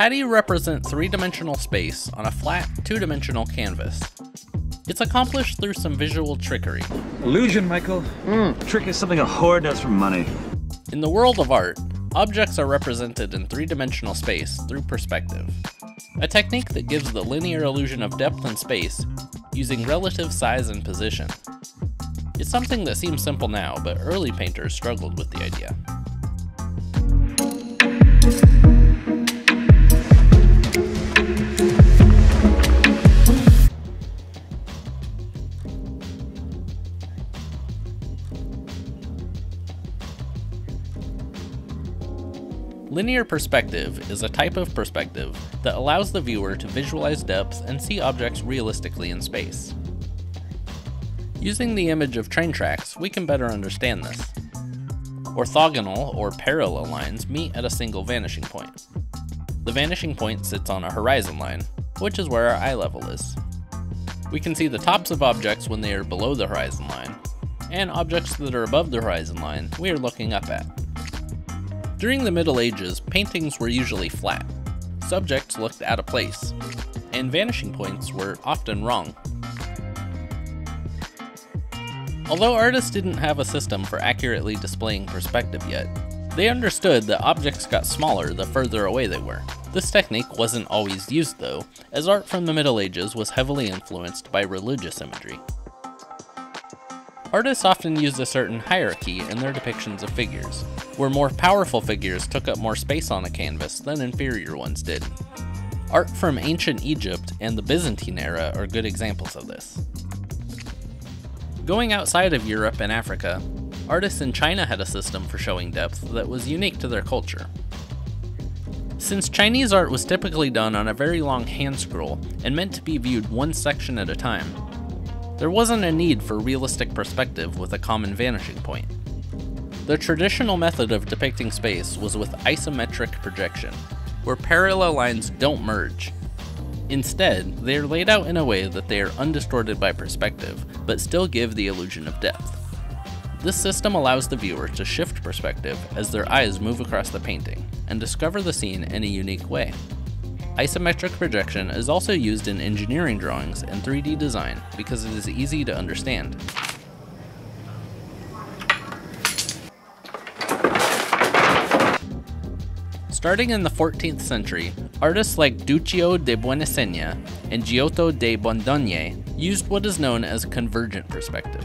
How do you represent three-dimensional space on a flat, two-dimensional canvas? It's accomplished through some visual trickery. Illusion, Michael. Hmm. Trick is something a whore does for money. In the world of art, objects are represented in three-dimensional space through perspective, a technique that gives the linear illusion of depth and space using relative size and position. It's something that seems simple now, but early painters struggled with the idea. Linear perspective is a type of perspective that allows the viewer to visualize depth and see objects realistically in space. Using the image of train tracks, we can better understand this. Orthogonal or parallel lines meet at a single vanishing point. The vanishing point sits on a horizon line, which is where our eye level is. We can see the tops of objects when they are below the horizon line, and objects that are above the horizon line we are looking up at. During the Middle Ages, paintings were usually flat. Subjects looked out of place, and vanishing points were often wrong. Although artists didn't have a system for accurately displaying perspective yet, they understood that objects got smaller the further away they were. This technique wasn't always used though, as art from the Middle Ages was heavily influenced by religious imagery. Artists often used a certain hierarchy in their depictions of figures, where more powerful figures took up more space on a canvas than inferior ones did. Art from ancient Egypt and the Byzantine era are good examples of this. Going outside of Europe and Africa, artists in China had a system for showing depth that was unique to their culture. Since Chinese art was typically done on a very long hand scroll and meant to be viewed one section at a time, there wasn't a need for realistic perspective with a common vanishing point. The traditional method of depicting space was with isometric projection, where parallel lines don't merge. Instead, they are laid out in a way that they are undistorted by perspective, but still give the illusion of depth. This system allows the viewer to shift perspective as their eyes move across the painting and discover the scene in a unique way. Isometric projection is also used in engineering drawings and 3D design because it is easy to understand. Starting in the 14th century, artists like Duccio de Buoninsegna and Giotto de Bondone used what is known as convergent perspective,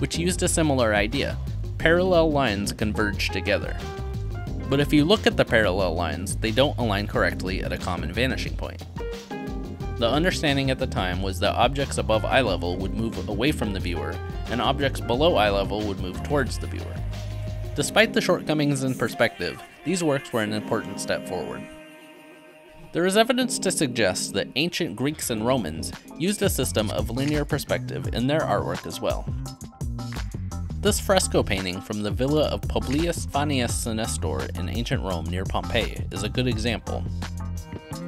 which used a similar idea. Parallel lines converge together. But if you look at the parallel lines, they don't align correctly at a common vanishing point. The understanding at the time was that objects above eye level would move away from the viewer, and objects below eye level would move towards the viewer. Despite the shortcomings in perspective, these works were an important step forward. There is evidence to suggest that ancient Greeks and Romans used a system of linear perspective in their artwork as well. This fresco painting from the villa of Publius Fannius Synistor in ancient Rome near Pompeii is a good example.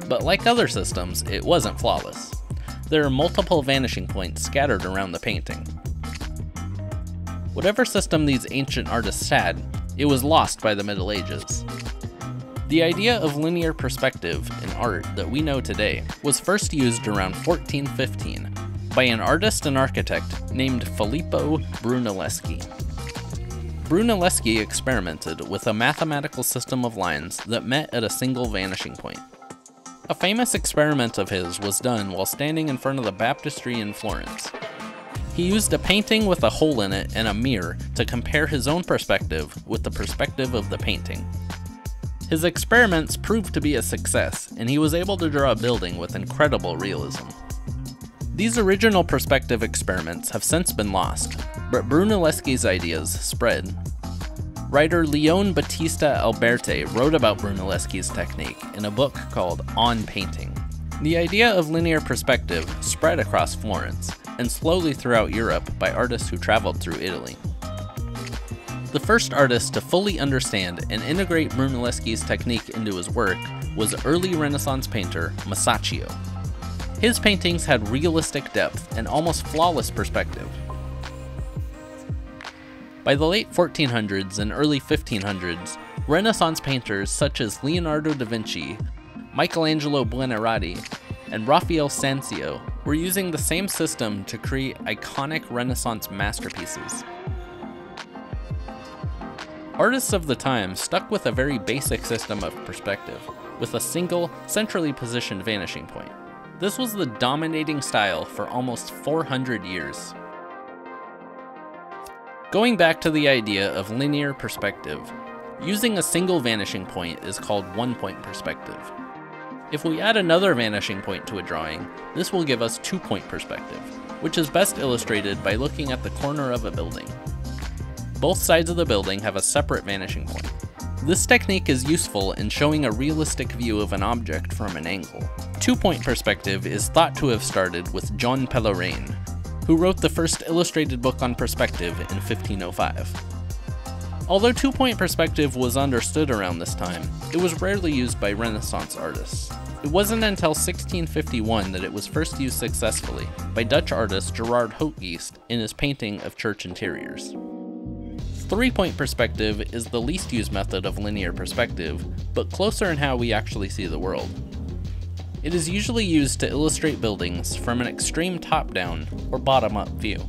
But like other systems, it wasn't flawless. There are multiple vanishing points scattered around the painting. Whatever system these ancient artists had, it was lost by the Middle Ages. The idea of linear perspective in art that we know today was first used around 1415 by an artist and architect named Filippo Brunelleschi. Brunelleschi experimented with a mathematical system of lines that met at a single vanishing point. A famous experiment of his was done while standing in front of the baptistry in Florence. He used a painting with a hole in it and a mirror to compare his own perspective with the perspective of the painting. His experiments proved to be a success, and he was able to draw a building with incredible realism. These original perspective experiments have since been lost, but Brunelleschi's ideas spread. Writer Leon Battista Alberti wrote about Brunelleschi's technique in a book called On Painting. The idea of linear perspective spread across Florence and slowly throughout Europe by artists who traveled through Italy. The first artist to fully understand and integrate Brunelleschi's technique into his work was early Renaissance painter Masaccio. His paintings had realistic depth and almost flawless perspective. By the late 1400s and early 1500s, Renaissance painters such as Leonardo da Vinci Michelangelo Buonarroti, and Raphael Sanzio were using the same system to create iconic Renaissance masterpieces. Artists of the time stuck with a very basic system of perspective, with a single, centrally positioned vanishing point. This was the dominating style for almost 400 years. Going back to the idea of linear perspective, using a single vanishing point is called one-point perspective. If we add another vanishing point to a drawing, this will give us two-point perspective, which is best illustrated by looking at the corner of a building. Both sides of the building have a separate vanishing point. This technique is useful in showing a realistic view of an object from an angle. Two-point perspective is thought to have started with John Pélerin, who wrote the first illustrated book on perspective in 1505. Although two-point perspective was understood around this time, it was rarely used by Renaissance artists. It wasn't until 1651 that it was first used successfully by Dutch artist Gerard Houckgeest in his painting of church interiors. Three-point perspective is the least used method of linear perspective, but closer in how we actually see the world. It is usually used to illustrate buildings from an extreme top-down or bottom-up view.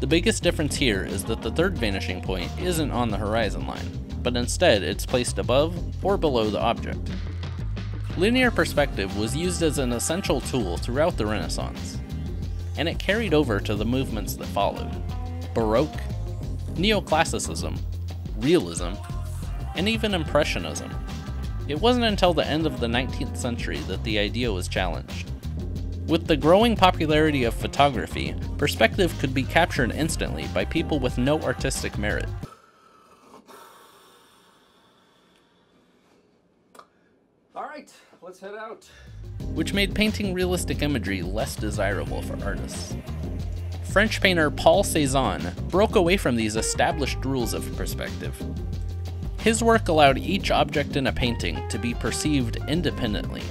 The biggest difference here is that the third vanishing point isn't on the horizon line, but instead it's placed above or below the object. Linear perspective was used as an essential tool throughout the Renaissance, and it carried over to the movements that followed Baroque, Neoclassicism, Realism, and even Impressionism. It wasn't until the end of the 19th century that the idea was challenged. With the growing popularity of photography, perspective could be captured instantly by people with no artistic merit. Alright, let's head out. which made painting realistic imagery less desirable for artists. French painter Paul Cézanne broke away from these established rules of perspective. His work allowed each object in a painting to be perceived independently.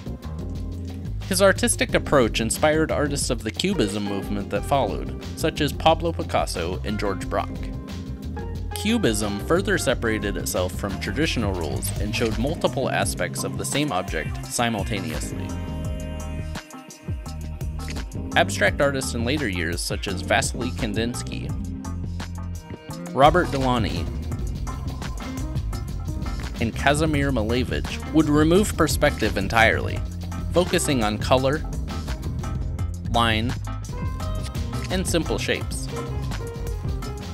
His artistic approach inspired artists of the Cubism movement that followed, such as Pablo Picasso and Georges Braque. Cubism further separated itself from traditional rules and showed multiple aspects of the same object simultaneously. Abstract artists in later years, such as Vasily Kandinsky, Robert Delaunay, and Kazimir Malevich, would remove perspective entirely, focusing on color, line, and simple shapes.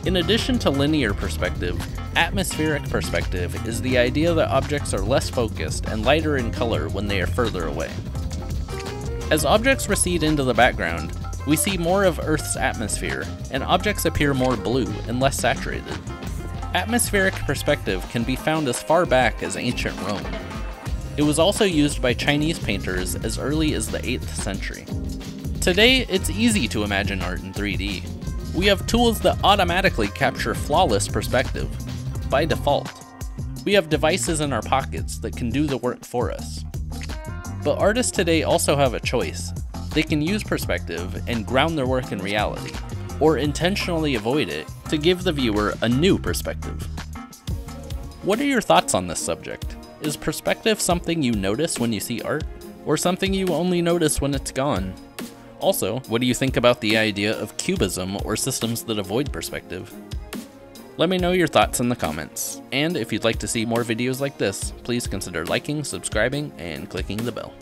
In addition to linear perspective, atmospheric perspective is the idea that objects are less focused and lighter in color when they are further away. As objects recede into the background, we see more of Earth's atmosphere, and objects appear more blue and less saturated. Atmospheric perspective can be found as far back as ancient Rome. It was also used by Chinese painters as early as the 8th century. Today, it's easy to imagine art in 3D. We have tools that automatically capture flawless perspective, by default. We have devices in our pockets that can do the work for us. But artists today also have a choice. They can use perspective and ground their work in reality, or intentionally avoid it to give the viewer a new perspective. What are your thoughts on this subject? Is perspective something you notice when you see art, or something you only notice when it's gone? Also, what do you think about the idea of cubism or systems that avoid perspective? Let me know your thoughts in the comments, and if you'd like to see more videos like this, please consider liking, subscribing, and clicking the bell.